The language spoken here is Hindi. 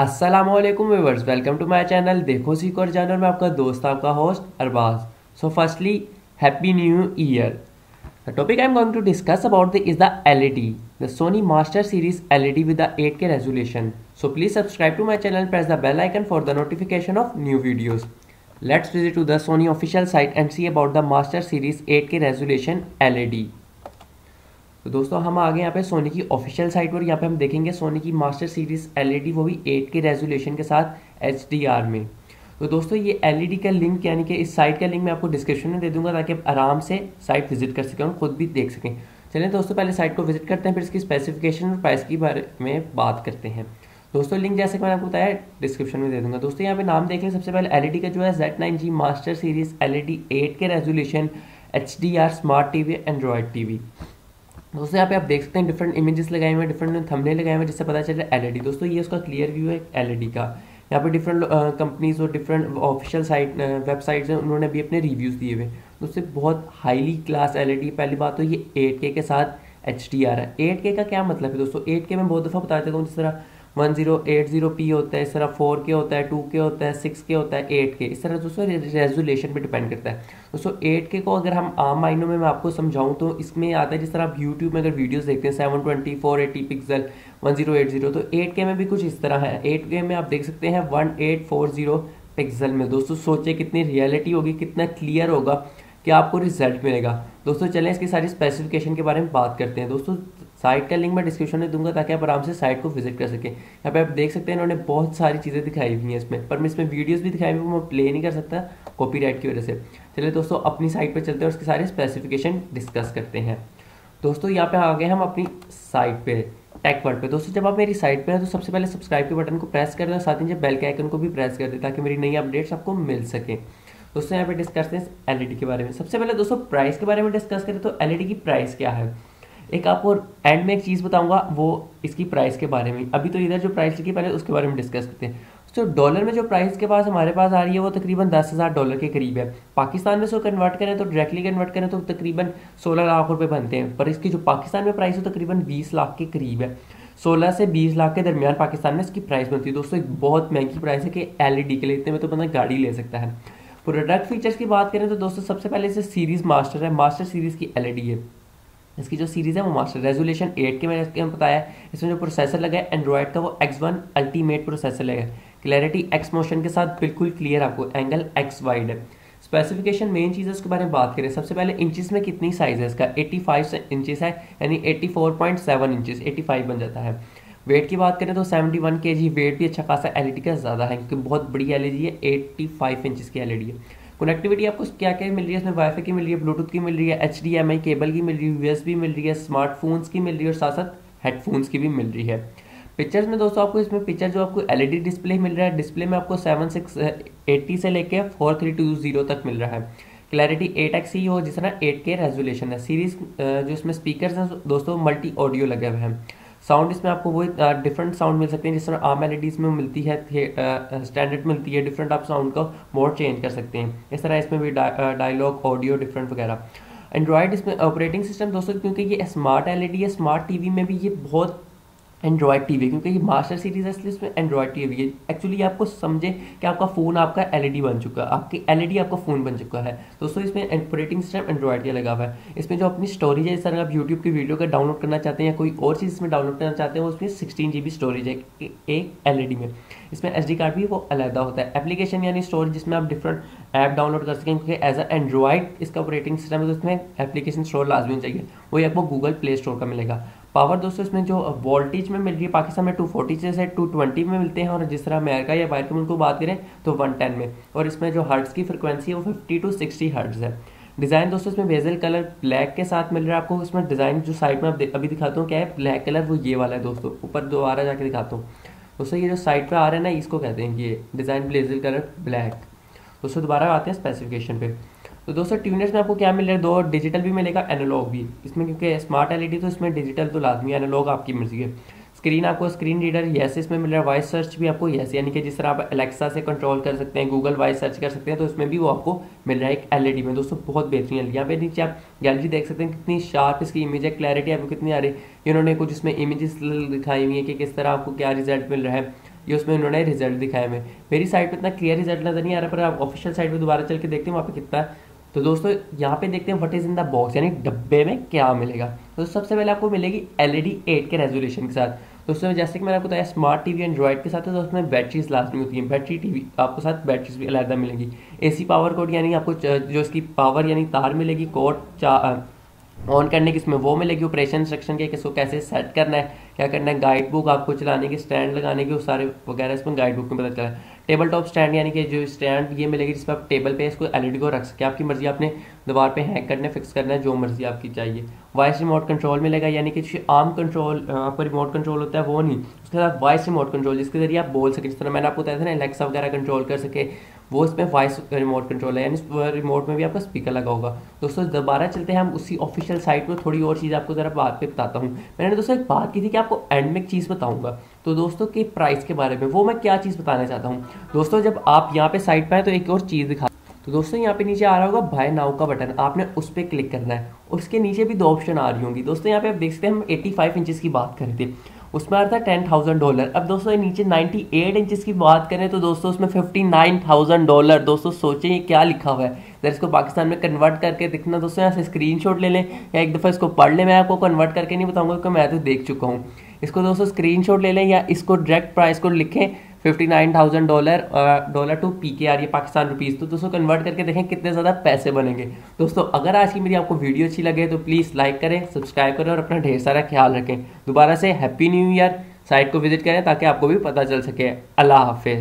Aslam viewers, welcome to my channel. देखो, सीख और चैनल में आपका दोस्त, आपका host, Arbaz. So firstly happy new year the topic I am going to discuss about the is the LED the Sony master series LED with the 8K resolution so please subscribe to my channel press the bell icon for the notification of new videos let's visit to the Sony official site and see about the master series at 8K resolution LED तो दोस्तों, हम आ गए यहाँ पे सोनी की ऑफिशियल साइट पर। यहाँ पे हम देखेंगे सोनी की मास्टर सीरीज़ एलईडी वो भी एट के रेजोल्यूशन के साथ एच में। तो दोस्तों, ये एलईडी का लिंक यानी कि इस साइट का लिंक मैं आपको डिस्क्रिप्शन में दे दूँगा ताकि आप आराम से साइट विज़िट कर सकें और खुद भी देख सकें। चलिए दोस्तों, पहले साइट को विज़िट करते हैं, फिर इसकी स्पेसिफिकेशन और प्राइस के बारे में बात करते हैं। दोस्तों लिंक जैसे कि मैंने आपको बताया डिस्क्रिप्शन में दे दूँगा। दोस्तों, यहाँ पे नाम देख लें, सबसे पहले एलईडी का जो है Z nine G master series LED eight K resolution H D R smart TV Android TV दोस्तों, यहाँ पे आप देख सकते हैं डिफरेंट इमेजेस लगाए हुए डिफरेंट थंबनेल लगाए हुए जिससे पता चल रहा है एलईडी दोस्तों, ये उसका क्लियर व्यू है एलईडी का। यहाँ पे डिफरेंट कंपनीज़ और डिफरेंट ऑफिशियल साइट वेबसाइट्स हैं, उन्होंने भी अपने रिव्यूज़ दिए हुए दोस्तों बहुत हाईली क्लास एलईडी पहली बात तो ये एट के साथ एच डी आर है। एट के का क्या मतलब है दोस्तों? एट के मैं बहुत दफ़ा बता देता हूँ, जिस तरह one zero eight zero P होता है, इस तरह फोर के होता है, टू के होता है, सिक्स के होता है, एट के। इस तरह दोस्तों रेजोलेशन पे डिपेंड करता है। दोस्तों, एट के को अगर हम आम माइनों में मैं आपको समझाऊं तो इसमें आता है जिस तरह आप यूट्यूब में अगर वीडियोस देखते हैं seven twenty four eighty pixel one zero eight zero तो एट के में भी कुछ इस तरह है। एट के में आप देख सकते हैं one eight four zero pixel में। दोस्तों सोचे कितनी रियलिटी होगी, कितना क्लियर होगा कि आपको रिज़ल्ट मिलेगा। दोस्तों, चलें इसकी सारी स्पेसिफिकेशन के बारे में बात करते हैं। दोस्तों साइट का लिंक मैं डिस्क्रिप्शन में दूँगा ताकि आप आराम से साइट को विज़िट कर सकें। यहाँ पे आप देख सकते हैं इन्होंने बहुत सारी चीज़ें दिखाई हुई हैं इसमें, पर मैं इसमें वीडियोस भी दिखाई हुई मैं प्ले नहीं कर सकता कॉपीराइट की वजह से। चलिए दोस्तों, अपनी साइट पर चलते हैं उसके सारे स्पेसिफिकेशन डिस्कस करते हैं। दोस्तों, यहाँ पे आ गए हम अपनी साइट पे टेक वर्ड पे। दोस्तों, जब आप मेरी साइट पे हैं तो सबसे पहले सब्सक्राइब के बटन को प्रेस कर दें और साथ ही बेल के आइकन को भी प्रेस कर दें ताकि मेरी नई अपडेट्स आपको मिल सके। दोस्तों, यहाँ पे डिस्कस करते हैं एलईडी के बारे में। सबसे पहले दोस्तों प्राइस के बारे में डिस्कस करें तो एलईडी की प्राइस क्या है? एक आपको एंड में एक चीज़ बताऊँगा, वो इसकी प्राइस के बारे में। अभी तो इधर जो प्राइस लिखी, पहले उसके बारे में डिस्कस करते हैं। तो डॉलर में जो प्राइस के पास हमारे पास आ रही है, वो तकरीबन दस हज़ार डॉलर के करीब है। पाकिस्तान में इसको कन्वर्ट करें तो डायरेक्टली कन्वर्ट करें तो तकरीबन सोलह लाख रुपए बनते हैं। पर इसकी जो पाकिस्तान में प्राइस है तकरीबन बीस लाख के करीब है। सोलह से बीस लाख के दरमियान पाकिस्तान में इसकी प्राइस बनती है। दोस्तों, एक बहुत महँगी प्राइस है कि एलईडी के लिए, इतने में तो बंदा गाड़ी ले सकता है। प्रोडक्ट फीचर्स की बात करें तो दोस्तों, सबसे पहले इसे सीरीज़ मास्टर है। मास्टर सीरीज़ की एलईडी है। इसकी जो सीरीज़ है वो मास्टर रेजोल्यूशन एट के मैंने बताया इसमें जो प्रोसेसर लगा है एंड्रॉयड का वो एक्स वन अल्टीमेट प्रोसेसर लगा है। क्लैरिटी एक्स मोशन के साथ बिल्कुल क्लियर आपको एंगल एक्स वाइड है। स्पेसिफिकेशन मेन चीज़ है, उसके बारे में बात करें। सबसे पहले इंचेस में कितनी साइज़ है? इसका 85 इंचेस है, यानी 84.7 इंचेस 85 बन जाता है। वेट की बात करें तो 71 केजी वेट भी अच्छा खासा एलईडी का ज़्यादा है, क्योंकि बहुत बड़ी एलईडी है 85 इंचेस की एलईडी है। कनेक्टिविटी आपको क्या क्या मिल रही है? इसमें वाईफाई की मिल रही है ब्लूटूथ की मिल रही है एचडीएमआई केबल की मिल रही है यूएसबी मिल रही है स्मार्टफोन्स की मिल रही है और साथ साथ हेडफोन्स की भी मिल रही है। पिक्चर्स में दोस्तों आपको इसमें पिक्चर जो आपको एलईडी डिस्प्ले मिल रहा है डिस्प्ले में आपको सेवन सिक्स एट्टी से लेकर फोर थ्री टू ज़ीरो तक मिल रहा है। क्लैरिटी एट एक्स ही हो, जिस तरह एट के रेजोल्यूशन है। सीरीज़ जो इसमें स्पीकर हैं, दोस्तों मल्टी ऑडियो लगे हुए हैं। साउंड इसमें आपको वही डिफरेंट साउंड मिल सकते हैं, जिस तरह आम एल में मिलती है स्टैंडर्ड मिलती है डिफरेंट आप साउंड का मोड चेंज कर सकते हैं। इस तरह इसमें भी डायलॉग ऑडियो डिफरेंट वगैरह। एंड्रॉयड इसमें ऑपरेटिंग सिस्टम दोस्तों, क्योंकि ये स्मार्ट एलईडी है स्मार्ट टीवी में भी ये बहुत एंड्रॉयड टीवी क्योंकि ये मास्टर सीरीज़ है, इसलिए इसमें एंड्रॉयड टी वी है। एक्चुअली आपको समझे कि आपका फ़ोन आपका एलईडी बन चुका है। आपकी एलईडी आपका फ़ोन बन चुका है। दोस्तों, इसमें ऑपरेटिंग सिस्टम एंड्रॉयड का लगा हुआ है। इसमें जो अपनी स्टोरेज है, इस तरह आप यूट्यूब की वीडियो का डाउनलोड करना चाहते हैं या कोई और चीज़ इसमें डाउनलोड करना चाहते हैं उसमें सिक्सटीन जी स्टोरेज है एक LED में। इसमें एस कार्ड भी वो अलहदा होता है। एप्लीकेशन यानी स्टोरेज जिसमें आप डिफरेंट ऐप डाउनलोड कर सकें, क्योंकि एज अ एंड्रॉयड इसका ऑपरेटिंग सिस्टम है तो उसमें एप्लीकेशन स्टोर लाजमी चाहिए। वही आपको गूगल प्ले स्टोर का मिलेगा। पावर दोस्तों इसमें जो वोल्टेज में मिल रही है, पाकिस्तान में टू फोर्टी से टू ट्वेंटी में मिलते हैं, और जिस तरह अमेरिका या बाहर के मुल्क को बात करें तो वन टेन में। और इसमें जो हर्ट्स की फ्रिक्वेंसी है, वो फिफ्टी टू सिक्सटी हर्ट्स है। डिज़ाइन दोस्तों इसमें वेजल कलर ब्लैक के साथ मिल रहा है। आपको इसमें डिज़ाइन जो साइड में अभी दिखाता हूँ क्या है ब्लैक कलर वो ये वाला है दोस्तों। ऊपर दोबारा जाके दिखाता हूँ। दोस्तों ये जो साइड पे आ रहा है ना, इसको कहते हैं ये डिज़ाइन ब्लेजल कलर ब्लैक दोस्तों दोबारा आते हैं स्पेसिफिकेशन पे। तो दोस्तों ट्यूनर्स में आपको क्या मिल रहा है? दो डिजिटल भी मिलेगा एनालॉग भी। इसमें क्योंकि स्मार्ट एलईडी तो इसमें डिजिटल तो लाजमी एनालॉग आपकी मर्ज़ी है स्क्रीन आपको स्क्रीन रीडर येस इसमें मिल रहा है। वॉइस सर्च भी आपको येस यानी कि जिस तरह आप एलेक्सा से कंट्रोल कर सकते हैं गूगल वॉइस सर्च कर सकते हैं तो इसमें भी वो आपको मिल रहा है एक एलईडी में। दोस्तों, बहुत बेहतरीन है यहाँ पे नीचे आप गैलरी देख सकते हैं, कितनी शार्प इसकी इमेज है क्लैरिटी आपको कितनी आ रही है। इन्होंने कुछ इसमें इमेजेस दिखाई हुई है कि किस तरह आपको क्या रिज़ल्ट मिल रहा है। ये उसमें उन्होंने रिज़ल्ट दिखाया हमें मेरी साइड पर इतना क्लियर रिज़ल्ट नज़र नहीं आ रहा, पर आप ऑफिशियल साइड पर दोबारा चल के देखते हैं, वहाँ पर कितना है तो दोस्तों, यहाँ पे देखते हैं what is in the box यानी डब्बे में क्या मिलेगा। तो सबसे पहले आपको मिलेगी एलईडी 8 के रेजोल्यूशन के साथ। तो उसमें जैसे कि मैंने आपको बताया स्मार्ट टीवी एंड्रॉइड के साथ है तो उसमें बैटरीज लास्ट में होती हैं। बैटरी टीवी आपको साथ बैटरीज भी अलहदा मिलेंगी। एसी पावर कोड यानी आपको जो इसकी पावर यानी तार मिलेगी कोड ऑन करने की इसमें वो मिलेगी। ऑपरेशन इंस्ट्रक्शन के, किसको कैसे सेट करना है, क्या करना है गाइड बुक आपको चलाने की स्टैंड लगाने की, वो सारे वगैरह इसमें गाइड बुक में पता चला टेबल टॉप स्टैंड यानी कि जो स्टैंड ये मिलेगी जिसमें आप टेबल पे इसको एलईडी को रख सके। आपकी मर्ज़ी, आपने दीवार पे हैंग करना फिक्स करना है, जो मर्ज़ी आपकी चाहिए। वॉइस रिमोट कंट्रोल मिलेगा, यानी कि आम कंट्रोल आपका रिमोट कंट्रोल होता है, वो नहीं। उसके साथ वॉइस रिमोट कंट्रोल जिसके ज़रिए आप बोल सके, जिस तरह मैंने आपको बताया था ना एलेक्सा वगैरह कंट्रोल कर सके वो इसमें वॉइस रिमोट कंट्रोल है, यानी रिमोट में भी आपका स्पीकर लगा होगा। दोस्तों, दोबारा चलते हैं हम उसी ऑफिशियल साइट पर थोड़ी और चीज़ आपको ज़रा बात पे बताता हूँ। मैंने दोस्तों एक बात की थी कि आपको एंड में एक चीज़ बताऊँगा। तो दोस्तों, के प्राइस के बारे में, वो मैं क्या चीज़ बताना चाहता हूँ? दोस्तों, जब आप यहाँ पर साइट पर आए तो एक और चीज़ दिखा तो दोस्तों, यहाँ पे नीचे आ रहा होगा बाय नाउ का बटन आपने उस पर क्लिक करना है। उसके नीचे भी दो ऑप्शन आ रही होंगी। दोस्तों, यहाँ पे आप देख सकते हैं हम 85 इंचेस की बात कर रहे थे। उसमें आ रहा था टेन थाउज़ेंड डॉलर अब दोस्तों नीचे नाइन्टी एट इंचज़ की बात करें तो दोस्तों उसमें फिफ्टी नाइन थाउज़ेंड डॉलर दोस्तों सोचें ये क्या लिखा हुआ है। अगर इसको पाकिस्तान में कन्वर्ट करके दिखना दोस्तों यहाँ से स्क्रीन ले लें, या एक दफ़ा इसको पढ़ लें। मैं आपको कन्वर्ट करके नहीं बताऊँगा क्योंकि मैं तो देख चुका हूँ। इसको दोस्तों स्क्रीन ले लें या इसको डायरेक्ट प्राइस को लिखें। Fifty nine thousand dollar dollar to P K R ये पाकिस्तान रुपीज़ तो दोस्तों कन्वर्ट करके देखें कितने ज़्यादा पैसे बनेंगे। दोस्तों, अगर आज की मेरी आपको वीडियो अच्छी लगे तो प्लीज़ लाइक करें सब्सक्राइब करें और अपना ढेर सारा ख्याल रखें। दोबारा से हैप्पी न्यू ईयर साइट को विज़िट करें ताकि आपको भी पता चल सके। अल्लाह हाफिज़।